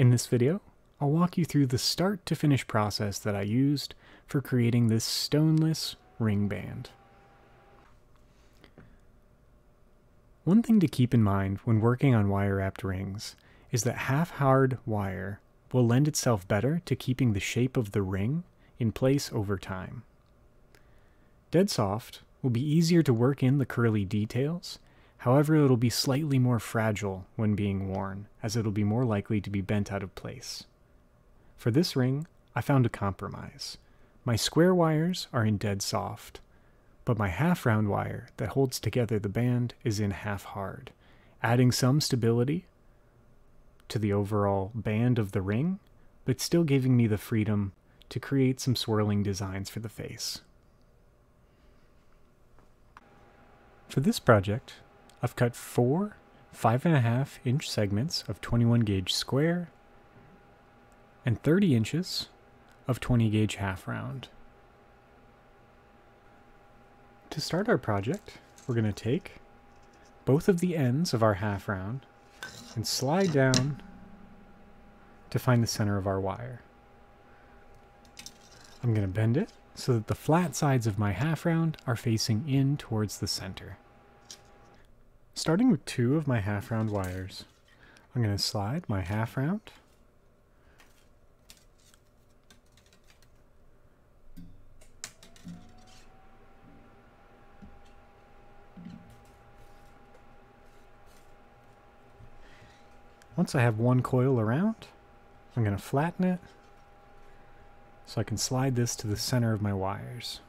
In this video, I'll walk you through the start to finish process that I used for creating this stoneless ring band. One thing to keep in mind when working on wire wrapped rings is that half hard wire will lend itself better to keeping the shape of the ring in place over time. Dead soft will be easier to work in the curly details, however, it'll be slightly more fragile when being worn, as it'll be more likely to be bent out of place. For this ring, I found a compromise. My square wires are in dead soft, but my half round wire that holds together the band is in half hard, adding some stability to the overall band of the ring, but still giving me the freedom to create some swirling designs for the face. For this project, I've cut four 5.5 inch segments of 21 gauge square and 30 inches of 20 gauge half round. To start our project, we're going to take both of the ends of our half round and slide down to find the center of our wire. I'm going to bend it so that the flat sides of my half round are facing in towards the center. Starting with two of my half round wires, I'm going to slide my half round Once I have one coil around, I'm going to flatten it so I can slide this to the center of my wires.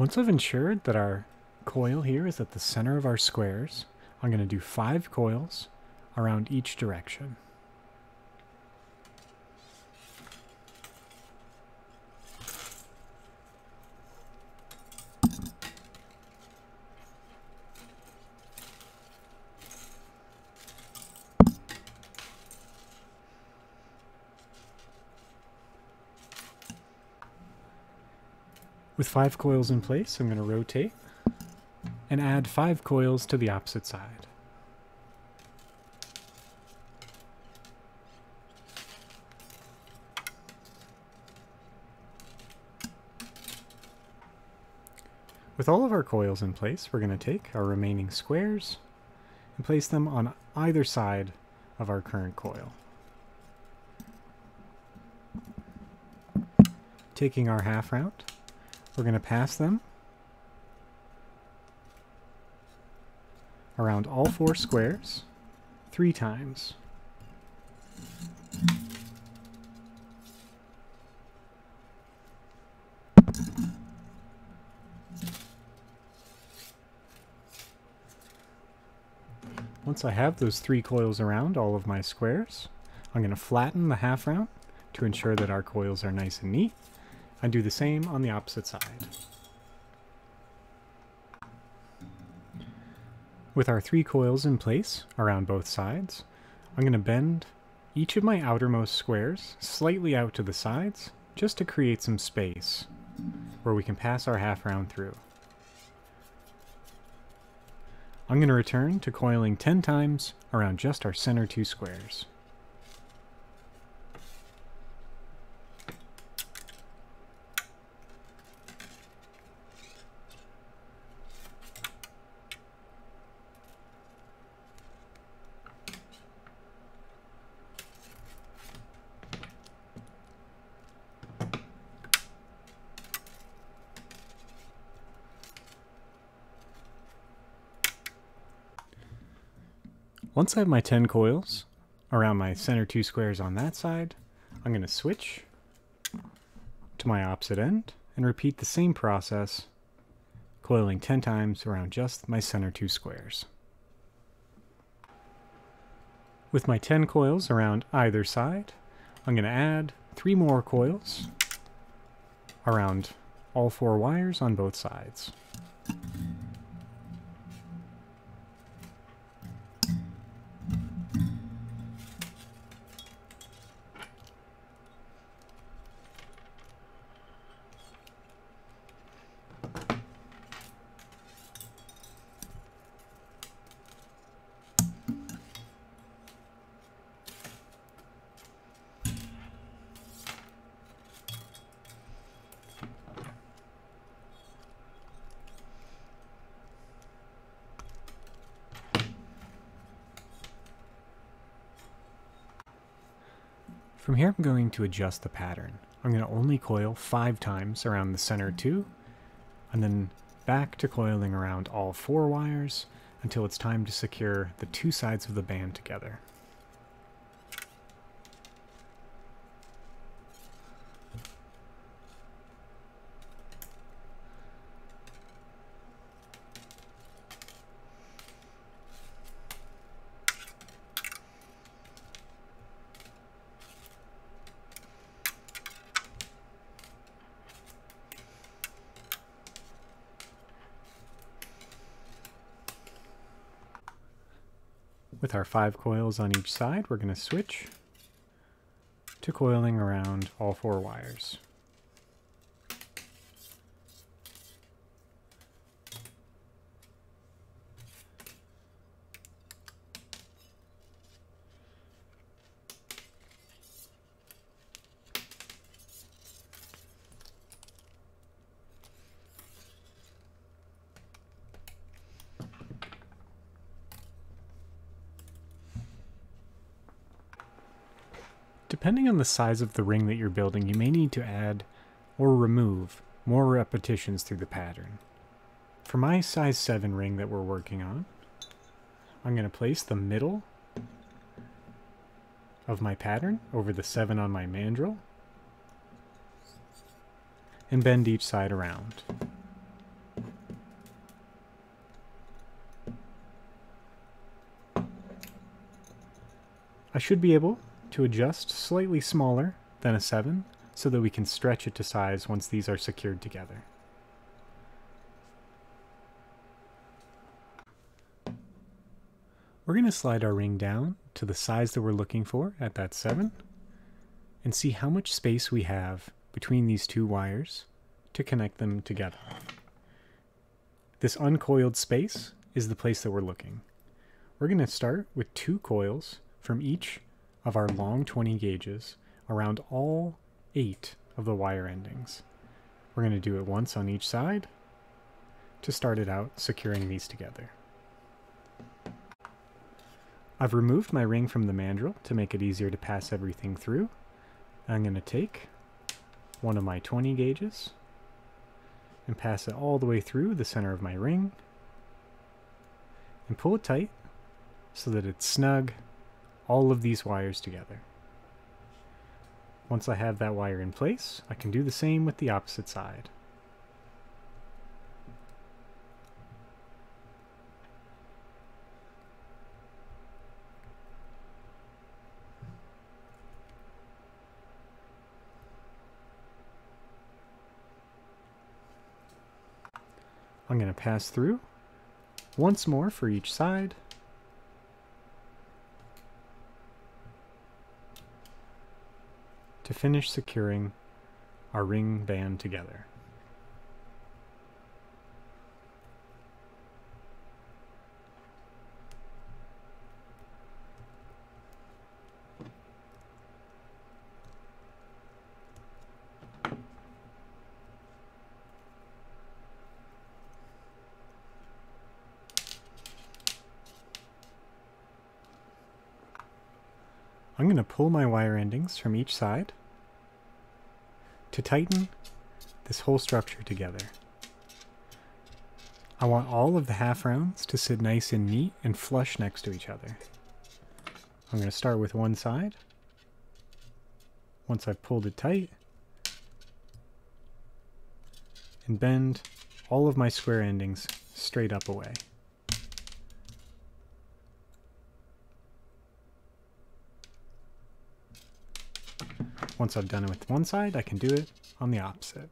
Once I've ensured that our coil here is at the center of our squares, I'm going to do five coils around each direction. With five coils in place, I'm going to rotate and add five coils to the opposite side. With all of our coils in place, we're going to take our remaining squares and place them on either side of our current coil. Taking our half round, we're going to pass them around all four squares three times. Once I have those three coils around all of my squares, I'm going to flatten the half round to ensure that our coils are nice and neat and do the same on the opposite side. With our three coils in place around both sides, I'm going to bend each of my outermost squares slightly out to the sides just to create some space where we can pass our half round through. I'm going to return to coiling 10 times around just our center two squares. Once I have my 10 coils around my center two squares on that side, I'm going to switch to my opposite end and repeat the same process, coiling 10 times around just my center two squares. With my 10 coils around either side, I'm going to add three more coils around all four wires on both sides. From here I'm going to adjust the pattern. I'm going to only coil five times around the center two, and then back to coiling around all four wires until it's time to secure the two sides of the band together. With our five coils on each side, we're going to switch to coiling around all four wires. Depending on the size of the ring that you're building, you may need to add or remove more repetitions through the pattern. For my size 7 ring that we're working on, I'm going to place the middle of my pattern over the 7 on my mandrel and bend each side around. I should be able to adjust slightly smaller than a 7 so that we can stretch it to size once these are secured together. We're going to slide our ring down to the size that we're looking for at that 7 and see how much space we have between these two wires to connect them together. This uncoiled space is the place that we're looking. We're going to start with two coils from each of our long 20 gauges around all eight of the wire endings. We're going to do it once on each side to start it out securing these together. I've removed my ring from the mandrel to make it easier to pass everything through. I'm going to take one of my 20 gauges and pass it all the way through the center of my ring and pull it tight so that it's snug all of these wires together. Once I have that wire in place, I can do the same with the opposite side. I'm going to pass through once more for each side. To finish securing our ring band together. I'm going to pull my wire endings from each side to tighten this whole structure together. I want all of the half rounds to sit nice and neat and flush next to each other. I'm going to start with one side. Once I've pulled it tight, and bend all of my square endings straight up away. Once I've done it with one side, I can do it on the opposite.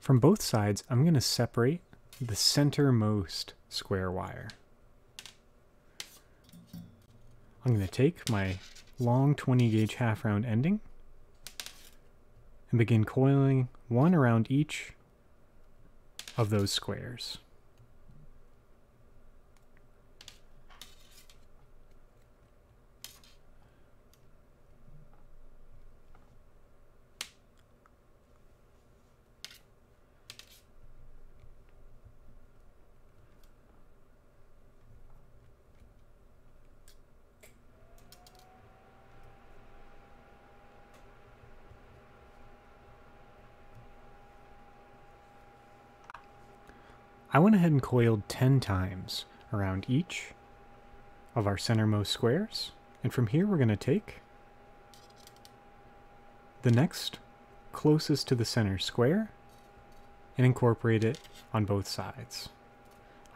From both sides, I'm going to separate the centermost square wire. I'm going to take my long 20 gauge half round ending and begin coiling one around each of those squares. I went ahead and coiled 10 times around each of our centermost squares. And from here we're going to take the next closest to the center square and incorporate it on both sides.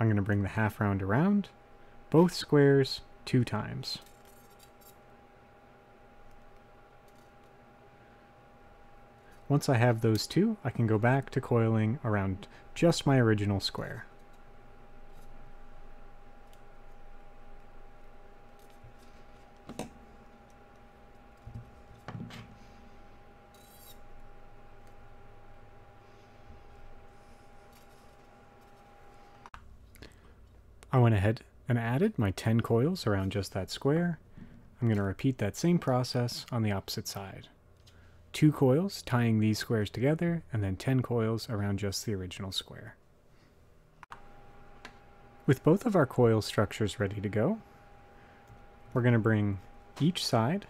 I'm going to bring the half round around, both squares two times. Once I have those two, I can go back to coiling around just my original square. I went ahead and added my 10 coils around just that square. I'm going to repeat that same process on the opposite side. Two coils tying these squares together, and then 10 coils around just the original square. With both of our coil structures ready to go, we're going to bring each side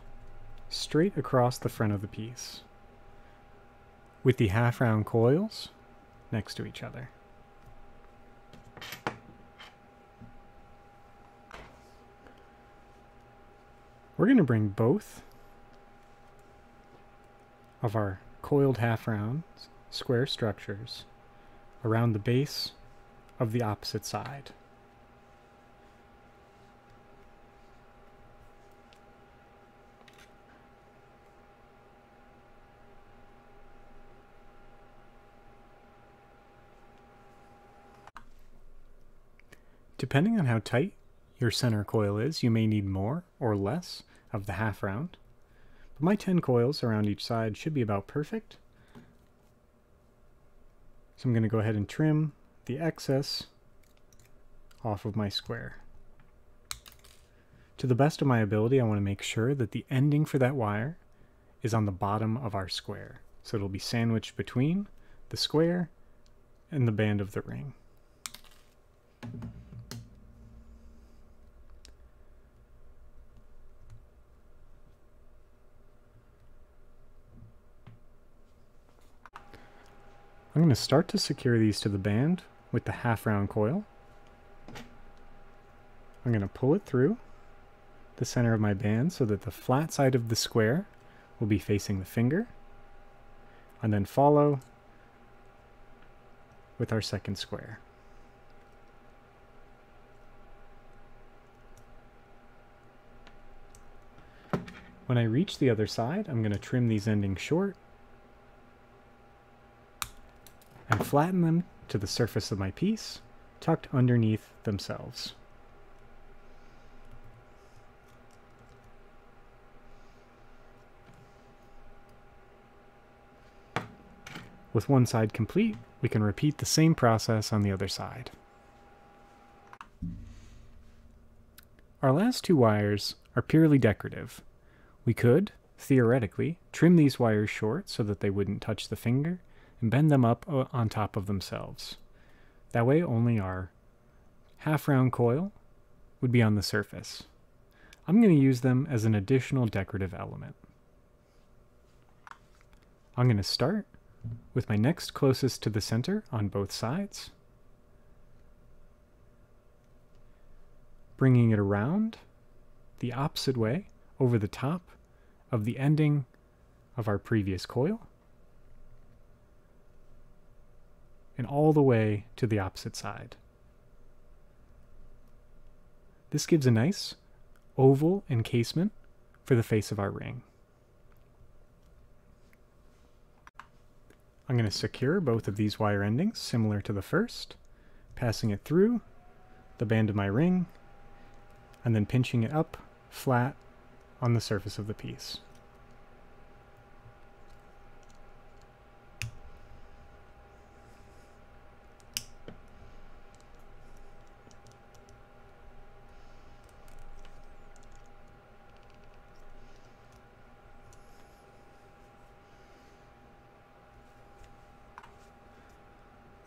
straight across the front of the piece with the half round coils next to each other. We're going to bring both of our coiled half round square structures around the base of the opposite side. Depending on how tight your center coil is, you may need more or less of the half round. My 10 coils around each side should be about perfect. So I'm going to go ahead and trim the excess off of my square. To the best of my ability, I want to make sure that the ending for that wire is on the bottom of our square. So it'll be sandwiched between the square and the band of the ring. I'm going to start to secure these to the band with the half round coil. I'm going to pull it through the center of my band so that the flat side of the square will be facing the finger and then follow with our second square. When I reach the other side, I'm going to trim these endings short and flatten them to the surface of my piece, tucked underneath themselves. With one side complete, we can repeat the same process on the other side. Our last two wires are purely decorative. We could, theoretically, trim these wires short so that they wouldn't touch the finger, and bend them up uh, on top of themselves. That way only our half round coil would be on the surface. I'm going to use them as an additional decorative element. I'm going to start with my next closest to the center on both sides, bringing it around the opposite way over the top of the ending of our previous coil. And all the way to the opposite side. This gives a nice oval encasement for the face of our ring. I'm going to secure both of these wire endings similar to the first, passing it through the band of my ring, and then pinching it up flat on the surface of the piece.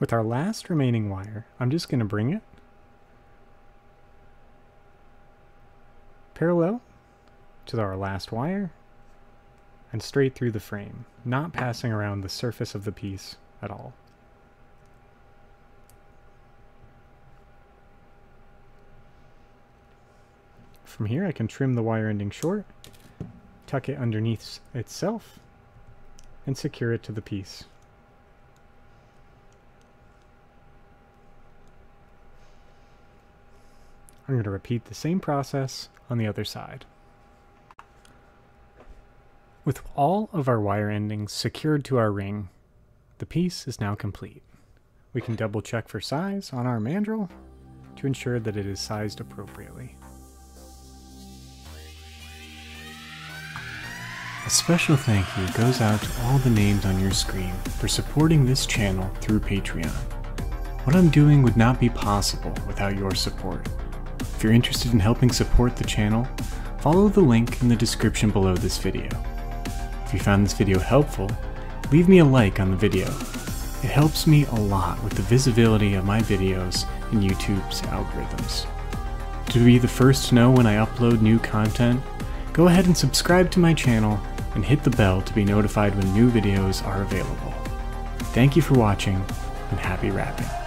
With our last remaining wire, I'm just going to bring it parallel to our last wire and straight through the frame, not passing around the surface of the piece at all. From here I can trim the wire ending short, tuck it underneath itself, and secure it to the piece. I'm going to repeat the same process on the other side. With all of our wire endings secured to our ring, the piece is now complete. We can double check for size on our mandrel to ensure that it is sized appropriately. A special thank you goes out to all the names on your screen for supporting this channel through Patreon. What I'm doing would not be possible without your support. If you're interested in helping support the channel, follow the link in the description below this video. If you found this video helpful, leave me a like on the video. It helps me a lot with the visibility of my videos in YouTube's algorithms. To be the first to know when I upload new content, go ahead and subscribe to my channel and hit the bell to be notified when new videos are available. Thank you for watching, and happy wrapping.